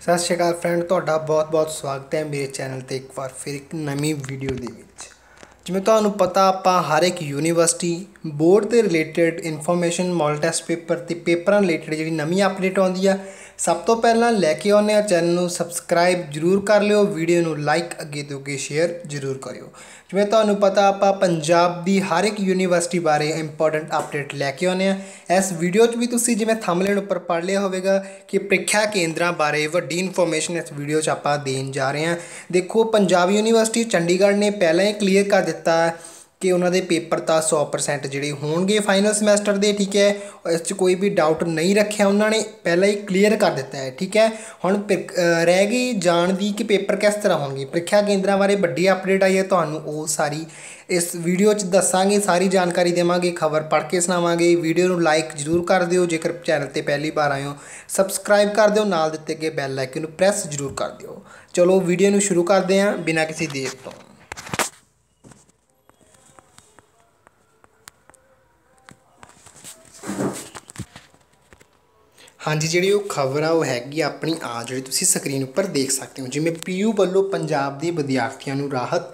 ਸਤਿ ਸ਼੍ਰੀ ਅਕਾਲ ਫਰੈਂਡ ਤੁਹਾਡਾ ਬਹੁਤ-ਬਹੁਤ ਸਵਾਗਤ ਹੈ ਮੇਰੇ ਚੈਨਲ ਤੇ ਇੱਕ ਵਾਰ ਫਿਰ ਇੱਕ ਨਵੀਂ ਵੀਡੀਓ ਦੇ ਵਿੱਚ। ਜਿਵੇਂ ਤੁਹਾਨੂੰ ਪਤਾ, ਆਪਾਂ ਹਰ ਇੱਕ ਯੂਨੀਵਰਸਿਟੀ ਬੋਰਡ ਦੇ related information model test paper ਤੇ ਪੇਪਰਾਂ ਰਿਲੇਟਡ ਜਿਹੜੀ ਨਵੀਂ ਅਪਡੇਟ ਆਉਂਦੀ ਆ ਸਭ ਤੋਂ ਪਹਿਲਾਂ ਲੈ ਕੇ ਆਉਂਦੇ ਆ ਚੈਨਲ ਨੂੰ ਸਬਸਕ੍ਰਾਈਬ ਜਰੂਰ ਕਰ ਲਿਓ ਵੀਡੀਓ ਨੂੰ ਲਾਈਕ ਅੱਗੇ ਤੋਂ ਅੱਗੇ ਸ਼ੇਅਰ ਜਰੂਰ ਕਰਿਓ। ਜਿਵੇਂ ਤੁਹਾਨੂੰ ਪਤਾ, ਆਪਾਂ ਪੰਜਾਬ ਦੀ ਹਰ ਇੱਕ ਯੂਨੀਵਰਸਿਟੀ ਬਾਰੇ ਇੰਪੋਰਟੈਂਟ ਅਪਡੇਟ ਲੈ ਕੇ ਆਉਂਦੇ ਆ ਇਸ ਵੀਡੀਓ 'ਚ ਵੀ ਤੁਸੀਂ ਜਿਵੇਂ ਥੰਬਨੇਲ ਉੱਪਰ ਪੜ੍ਹ ਲਿਆ ਹੋਵੇਗਾ ਕਿ ਪ੍ਰੀਖਿਆ ਕੇਂਦਰਾਂ ਬਾਰੇ ਵੱਡੀ ਇਨਫੋਰਮੇਸ਼ਨ ਇਸ ਵੀਡੀਓ 'ਚ ਆਪਾਂ ਦੇਣ ਜਾ ਰਹੇ ਹਾਂ। ਦੇਖੋ, ਪੰਜਾਬ ਯੂਨੀਵਰਸਿਟੀ ਚੰਡੀਗੜ੍ਹ ਨੇ ਪਹਿਲਾਂ ਹੀ ਕਲੀਅਰ ਕਰ ਦਿੱਤਾ ਕਿ ਉਹਨਾਂ ਦੇ ਪੇਪਰ ਤਾਂ 100% ਜਿਹੜੇ ਹੋਣਗੇ ਫਾਈਨਲ ਸਮੈਸਟਰ ਦੇ, ਠੀਕ ਹੈ। ਇਸ 'ਚ ਕੋਈ ਵੀ ਡਾਊਟ ਨਹੀਂ ਰੱਖਿਆ ਉਹਨਾਂ ਨੇ, ਪਹਿਲਾਂ ਹੀ ਕਲੀਅਰ ਕਰ ਦਿੱਤਾ ਹੈ, ਠੀਕ ਹੈ। ਹੁਣ ਰਹਿ ਗਈ ਜਾਣ ਦੀ ਕਿ ਪੇਪਰ ਕਿਸ ਤਰ੍ਹਾਂ ਹੋਣਗੇ। ਪ੍ਰੀਖਿਆ ਕੇਂਦਰਾਂ ਬਾਰੇ ਵੱਡੀ ਅਪਡੇਟ ਆਈ ਹੈ, ਤੁਹਾਨੂੰ ਉਹ ਸਾਰੀ ਇਸ ਵੀਡੀਓ 'ਚ ਦੱਸਾਂਗੇ, ਸਾਰੀ ਜਾਣਕਾਰੀ ਦੇਵਾਂਗੇ, ਖਬਰ ਪੜ੍ਹ ਕੇ ਸੁਣਾਵਾਂਗੇ। ਵੀਡੀਓ ਨੂੰ ਲਾਈਕ ਜ਼ਰੂਰ ਕਰ ਦਿਓ, ਜੇਕਰ ਚੈਨਲ ਤੇ ਪਹਿਲੀ ਵਾਰ ਆਏ ਹੋ ਸਬਸਕ੍ਰਾਈਬ ਕਰ ਦਿਓ, ਨਾਲ ਦਿੱਤੇ ਗਏ ਬੈਲ ਆਈਕਨ ਨੂੰ ਪ੍ਰੈਸ ਜ਼ਰੂਰ ਕਰ ਦਿਓ। ਚਲੋ ਵੀਡੀਓ ਨੂੰ ਸ਼ੁਰੂ ਕਰਦੇ ਹਾਂ, ਬਿਨਾਂ ਕਿਸੇ ਦੇਰ ਤੋਂ। ਹਾਂਜੀ, ਜਿਹੜੀ ਉਹ ਖਬਰ ਆ, ਉਹ ਹੈਗੀ ਆਪਣੀ ਆ, ਜਿਹੜੀ ਤੁਸੀਂ ਸਕਰੀਨ ਉੱਪਰ ਦੇਖ ਸਕਦੇ ਹੋ। ਜਿਵੇਂ ਪੀਯੂ ਵੱਲੋਂ ਪੰਜਾਬ ਦੇ ਵਿਦਿਆਰਥੀਆਂ ਨੂੰ ਰਾਹਤ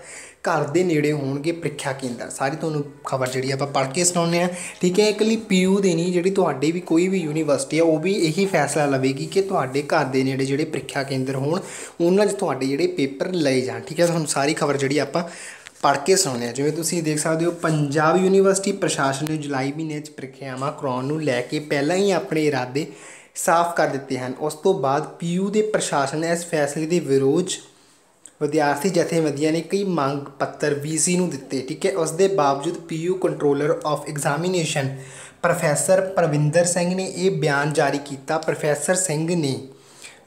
ਘਰ ਦੇ ਨੇੜੇ ਹੋਣਗੇ ਪ੍ਰੀਖਿਆ ਕੇਂਦਰ। ਸਾਰੀ ਤੁਹਾਨੂੰ ਖਬਰ ਜਿਹੜੀ ਆਪਾਂ ਪੜ੍ਹ ਕੇ ਸੁਣਾਉਂਦੇ ਆ ਠੀਕ ਹੈ ਇਕੱਲੀ ਪੀਯੂ ਦੇ ਨਹੀਂ, ਜਿਹੜੀ ਤੁਹਾਡੇ ਵੀ ਕੋਈ ਵੀ ਯੂਨੀਵਰਸਿਟੀ ਆ, ਉਹ ਵੀ ਇਹੀ ਫੈਸਲਾ ਲਵੇਗੀ ਕਿ ਤੁਹਾਡੇ ਘਰ ਦੇ ਨੇੜੇ ਜਿਹੜੇ ਪ੍ਰੀਖਿਆ ਕੇਂਦਰ ਹੋਣ, ਉਹਨਾਂ 'ਚ ਤੁਹਾਡੇ ਜਿਹੜੇ ਪੇਪਰ ਲਏ ਜਾਣ। ਠੀਕ ਹੈ, ਤੁਹਾਨੂੰ ਸਾਰੀ ਖਬਰ ਜਿਹੜੀ ਆਪਾਂ ਪੜ੍ਹ ਕੇ ਸੁਣਾਉਂਦੇ ਆ ਜਿਵੇਂ ਤੁਸੀਂ ਦੇਖ ਸਕਦੇ ਹੋ, ਪੰਜਾਬ ਯੂਨੀਵਰਸਿਟੀ ਪ੍ਰਸ਼ਾਸਨ ਨੇ ਜੁਲਾਈ ਮਹੀਨੇ 'ਚ ਪ੍ਰੀਖਿਆਵਾਂ ਕਰਾਉਣ ਨੂੰ ਲੈ ਕੇ ਪਹਿਲਾਂ ਹੀ ਆਪਣੇ ਇਰਾਦੇ ਸਾਫ਼ ਕਰ ਦਿੱਤੇ ਹਨ। ਉਸ ਤੋਂ ਬਾਅਦ ਪੀਯੂ ਦੇ ਪ੍ਰਸ਼ਾਸਨ ਇਸ ਫੈਸਲੇ ਦੇ ਵਿਰੋਧ ਵਿਦਿਆਰਥੀ ਜਥੇਬੰਦੀਆਂ ਨੇ ਕਈ ਮੰਗ ਪੱਤਰ ਵੀਸੀ ਨੂੰ ਦਿੱਤੇ, ਠੀਕ ਹੈ? ਉਸ ਦੇ ਬਾਵਜੂਦ PU controller of examination professor Parvinder Singh ਨੇ ਇਹ ਬਿਆਨ ਜਾਰੀ ਕੀਤਾ। ਪ੍ਰੋਫੈਸਰ ਸਿੰਘ ਨੇ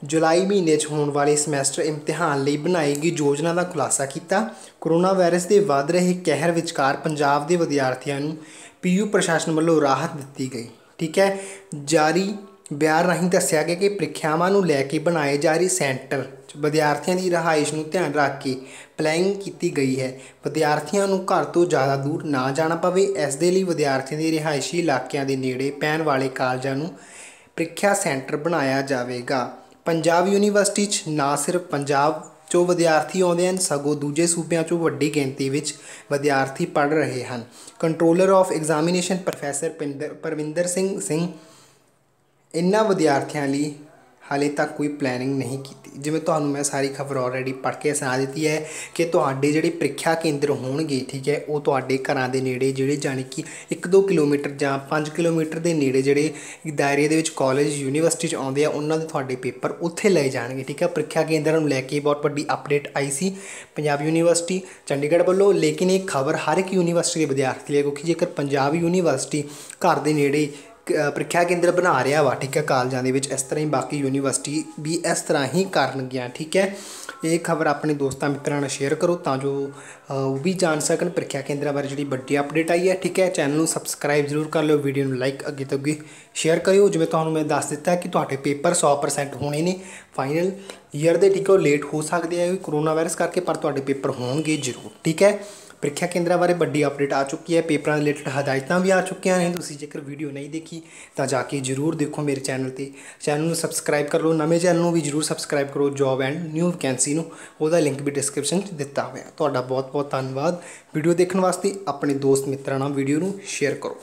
ਜੁਲਾਈ ਮਹੀਨੇ 'ਚ ਹੋਣ ਵਾਲੇ ਸਮੈਸਟਰ ਇਮਤਿਹਾਨ ਲਈ ਬਣਾਈ ਗਈ ਯੋਜਨਾ ਦਾ ਖੁਲਾਸਾ ਕੀਤਾ। ਕੋਰੋਨਾ ਵਾਇਰਸ ਦੇ ਵੱਧ ਰਹੇ ਕਹਿਰ ਵਿਚਕਾਰ ਪੰਜਾਬ ਦੇ ਵਿਦਿਆਰਥੀਆਂ ਨੂੰ ਪੀਯੂ ਪ੍ਰਸ਼ਾਸਨ ਵੱਲੋਂ ਰਾਹਤ ਦਿੱਤੀ ਗਈ, ਠੀਕ ਹੈ? ਜਾਰੀ ਬਿਆਨ ਰਾਹੀਂ ਦੱਸਿਆ ਗਿਆ ਕਿ ਪ੍ਰੀਖਿਆਵਾਂ ਨੂੰ ਲੈ ਕੇ ਬਣਾਏ ਜਾ ਰਹੀ ਸੈਂਟਰ ਵਿਦਿਆਰਥੀਆਂ ਦੀ ਰਹਾਇਸ਼ ਨੂੰ ਧਿਆਨ ਰੱਖ ਕੇ ਪਲੈਨਿੰਗ ਕੀਤੀ ਗਈ ਹੈ। ਵਿਦਿਆਰਥੀਆਂ ਨੂੰ ਘਰ ਤੋਂ ਜ਼ਿਆਦਾ ਦੂਰ ਨਾ ਜਾਣਾ ਪਵੇ, ਇਸ ਦੇ ਲਈ ਵਿਦਿਆਰਥੀਆਂ ਦੇ ਰਿਹਾਇਸ਼ੀ ਇਲਾਕਿਆਂ ਦੇ ਨੇੜੇ ਪੈਣ ਵਾਲੇ ਕਾਲਜਾਂ ਨੂੰ ਪ੍ਰੀਖਿਆ ਸੈਂਟਰ ਬਣਾਇਆ ਜਾਵੇਗਾ। ਪੰਜਾਬ ਯੂਨੀਵਰਸਿਟੀ 'ਚ ਨਾ ਸਿਰਫ ਪੰਜਾਬ ਚੋਂ ਵਿਦਿਆਰਥੀ ਆਉਂਦੇ ਹਨ, ਸਗੋਂ ਦੂਜੇ ਸੂਬਿਆਂ ਚੋਂ ਵੱਡੀ ਗਿਣਤੀ ਵਿੱਚ ਵਿਦਿਆਰਥੀ ਪੜ੍ਹ ਰਹੇ ਹਨ। Controller of examination professor Parvinder Singh Singh ਇਹਨਾਂ ਵਿਦਿਆਰਥੀਆਂ ਲਈ ਹਾਲੇ ਤੱਕ ਕੋਈ ਪਲੈਨਿੰਗ ਨਹੀਂ ਕੀਤੀ। ਜਿਵੇਂ ਤੁਹਾਨੂੰ ਮੈਂ ਸਾਰੀ ਖਬਰ ਆਲਰੇਡੀ ਪੜ੍ਹ ਕੇ ਸੁਣਾ ਦਿੱਤੀ ਹੈ ਕਿ ਤੁਹਾਡੇ ਜਿਹੜੇ ਪ੍ਰੀਖਿਆ ਕੇਂਦਰ ਹੋਣਗੇ, ਠੀਕ ਹੈ, ਉਹ ਤੁਹਾਡੇ ਘਰਾਂ ਦੇ ਨੇੜੇ ਜਿਹੜੇ ਜਾਨੀ ਕਿ 1-2 ਕਿਲੋਮੀਟਰ ਜਾਂ 5 ਕਿਲੋਮੀਟਰ ਦੇ ਨੇੜੇ ਜਿਹੜੇ ਦਾਇਰੇ ਦੇ ਵਿੱਚ ਕਾਲਜ ਯੂਨੀਵਰਸਿਟੀ 'ਚ ਆਉਂਦੇ ਆ, ਉਹਨਾਂ ਦੇ ਤੁਹਾਡੇ ਪੇਪਰ ਉੱਥੇ ਲਏ ਜਾਣਗੇ, ਠੀਕ ਹੈ। ਪ੍ਰੀਖਿਆ ਕੇਂਦਰਾਂ ਨੂੰ ਲੈ ਕੇ ਬਹੁਤ ਵੱਡੀ ਅਪਡੇਟ ਆਈ ਸੀ ਪੰਜਾਬ ਯੂਨੀਵਰਸਿਟੀ, ਚੰਡੀਗੜ੍ਹ ਵੱਲੋਂ, ਲੇਕਿਨ ਇਹ ਖਬਰ ਹਰ ਇੱਕ ਯੂਨੀਵਰਸਿਟੀ ਦੇ ਵਿਦਿਆਰਥੀ ਲਈ ਕਿਉਂਕਿ ਜੇਕਰ ਪੰਜਾਬ ਯੂਨੀਵਰਸਿਟੀ ਘਰ ਦੇ ਨੇੜੇ ਪ੍ਰੀਖਿਆ ਕੇਂਦਰ ਬਣਾ ਰਿਹਾ ਵਾ, ਠੀਕ ਹੈ, ਕਾਲਜਾਂ ਦੇ ਵਿੱਚ ਇਸ ਤਰ੍ਹਾਂ ਹੀ ਬਾਕੀ ਯੂਨੀਵਰਸਿਟੀ ਵੀ ਇਸ ਤਰ੍ਹਾਂ ਹੀ ਕਰਨਗੀਆਂ, ਠੀਕ ਹੈ। ਇਹ ਖਬਰ ਆਪਣੇ ਦੋਸਤਾਂ ਮਿੱਤਰਾਂ ਨਾਲ ਸ਼ੇਅਰ ਕਰੋ ਤਾਂ ਜੋ ਉਹ ਵੀ ਜਾਣ ਸਕਣ ਪ੍ਰੀਖਿਆ ਕੇਂਦਰਾਂ ਬਾਰੇ ਜਿਹੜੀ ਵੱਡੀ ਅਪਡੇਟ ਆਈ ਹੈ, ਠੀਕ ਹੈ। ਚੈਨਲ ਨੂੰ ਸਬਸਕ੍ਰਾਈਬ ਜ਼ਰੂਰ ਕਰ ਲਿਓ ਵੀਡੀਓ ਨੂੰ ਲਾਈਕ ਅੱਗੇ ਤੋਂ ਅੱਗੇ ਸ਼ੇਅਰ ਕਰਿਓ। ਜਿਵੇਂ ਤੁਹਾਨੂੰ ਮੈਂ ਦੱਸ ਦਿੱਤਾ ਕਿ ਤੁਹਾਡੇ ਪੇਪਰ 100% ਹੋਣੇ ਨੇ ਫਾਈਨਲ ਈਅਰ ਦੇ, ਠੀਕ ਹੈ ਲੇਟ ਹੋ ਸਕਦੇ ਆ ਕੋਰੋਨਾ ਵਾਇਰਸ ਕਰਕੇ, ਪਰ ਤੁਹਾਡੇ ਪੇਪਰ ਹੋਣਗੇ ਜ਼ਰੂਰ, ਠੀਕ ਹੈ। ਪ੍ਰੀਖਿਆ ਕੇਂਦਰਾਂ ਬਾਰੇ ਵੱਡੀ ਅਪਡੇਟ ਆ ਚੁੱਕੀ ਹੈ, ਪੇਪਰਾਂ ਦੇ ਰਿਲੇਟਡ ਹਦਾਇਤਾਂ ਵੀ ਆ ਚੁੱਕੀਆਂ ਨੇ। ਤੁਸੀਂ ਜੇਕਰ ਵੀਡੀਓ ਨਹੀਂ ਦੇਖੀ, ਤਾਂ ਜਾ ਕੇ ਜਰੂਰ ਦੇਖੋ ਮੇਰੇ ਚੈਨਲ ਤੇ। ਚੈਨਲ ਨੂੰ ਸਬਸਕ੍ਰਾਈਬ ਕਰ ਲਓ। ਨਵੇਂ ਚੈਨਲ ਨੂੰ ਵੀ ਜਰੂਰ ਸਬਸਕ੍ਰਾਈਬ ਕਰੋ ਜੌਬ ਐਂਡ ਨਿਊ ਵੈਕੈਂਸੀ ਨੂੰ। ਉਹਦਾ ਲਿੰਕ ਵੀ ਡਿਸਕ੍ਰਿਪਸ਼ਨ 'ਚ ਦਿੱਤਾ ਹੋਇਆ। ਤੁਹਾਡਾ ਬਹੁਤ ਬਹੁਤ ਧੰਨਵਾਦ। ਵੀਡੀਓ ਦੇਖਣ ਵਾਸਤੇ ਆਪਣੇ ਦੋਸਤ ਮਿੱਤਰਾਂ ਨਾਲ ਵੀਡੀਓ ਨੂੰ ਸ਼ੇਅਰ ਕਰੋ।